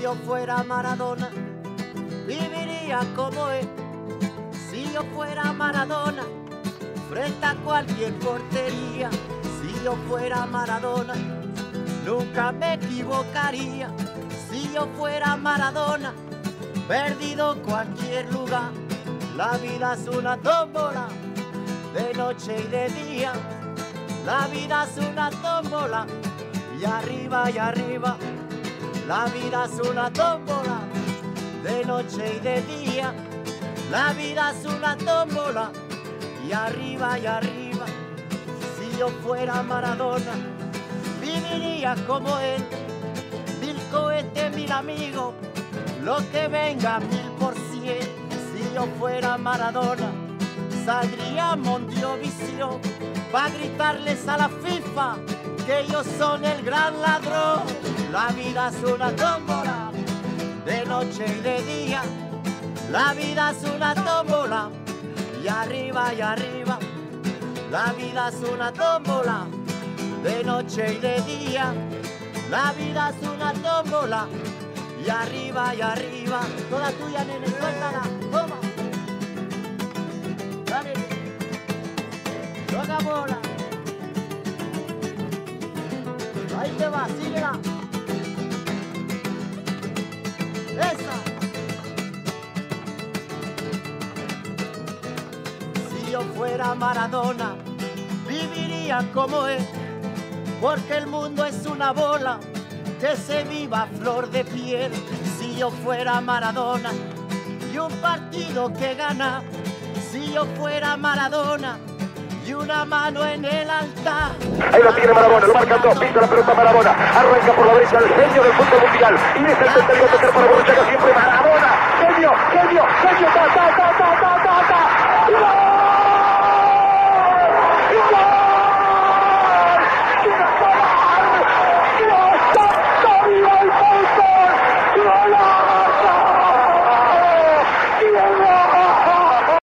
Yo fuera Maradona, viviría como él. Si yo fuera Maradona, frente a cualquier portería. Si yo fuera Maradona, nunca me equivocaría. Si yo fuera Maradona, perdido cualquier lugar. La vida es una tómbola, de noche y de día. La vida es una tómbola, y arriba y arriba. La vida es una tómbola, de noche y de día. La vida es una tómbola, y arriba y arriba. Si yo fuera Maradona, viviría como él. Mil cohetes, mil amigos, lo que venga mil por cien. Si yo fuera Maradona, saldría Mondiovisión para gritarles a la FIFA ellos son el gran ladrón. La vida es una tómbola, de noche y de día. La vida es una tómbola, y arriba y arriba. La vida es una tómbola, de noche y de día. La vida es una tómbola, y arriba y arriba. Toda tuya, nene, suéltala, toma. Dale, toca bola. Ahí te va, síguela. Esa. Si yo fuera Maradona, viviría como él, porque el mundo es una bola que se viva flor de piel. Si yo fuera Maradona y un partido que gana, si yo fuera Maradona y una mano en el altar. Ahí lo tiene Marabona, lo marcan dos, pisa la pelota Marabona, arranca por la derecha el genio del fútbol mundial, y es el tercero a para Borruchaga siempre Marabona, genio, genio, genio, ta, ta, ta, ta, ta, ta.